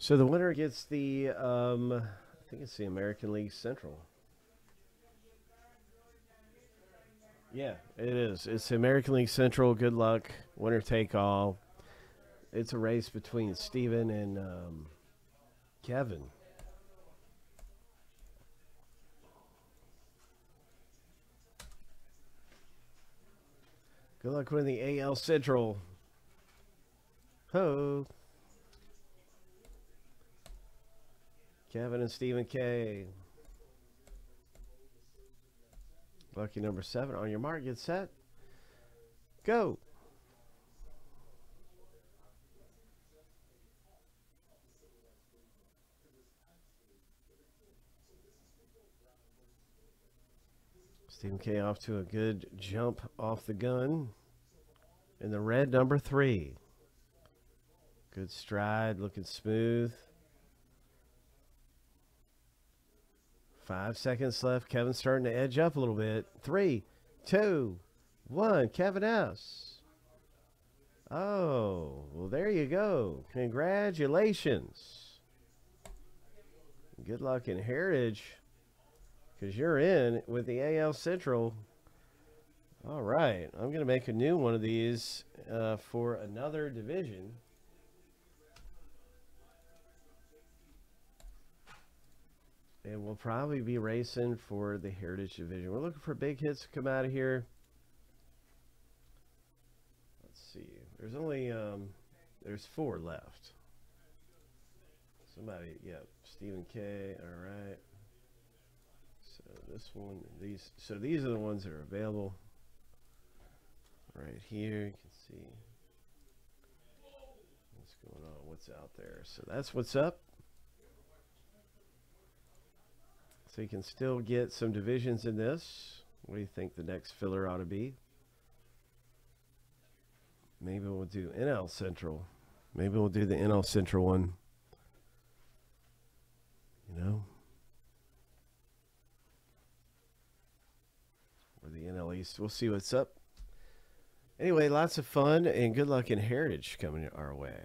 So the winner gets the, um, I think it's the American League Central. Yeah, it is. It's the American League Central. Good luck. Winner take all. It's a race between Steven and um, Kevin. Good luck winning the AL Central. Ho. Kevin and Stephen K. Lucky number seven. On your mark, get set. Go. Stephen K off to a good jump off the gun. In the red, number three. Good stride, looking smooth. Five seconds left. Kevin's starting to edge up a little bit. Three, two, one. Kevin S. Oh, well, there you go. Congratulations. Good luck in Heritage because you're in with the AL Central. All right. I'm going to make a new one of these uh, for another division. And we'll probably be racing for the Heritage Division. We're looking for big hits to come out of here. Let's see. There's only, um, there's four left. Somebody, yep. Stephen K. All right. So this one, these, so these are the ones that are available. Right here, you can see what's going on, what's out there. So that's what's up. So you can still get some divisions in this. What do you think the next filler ought to be? Maybe we'll do NL Central. Maybe we'll do the NL Central one. You know? Or the NL East. We'll see what's up. Anyway, lots of fun and good luck in Heritage coming our way.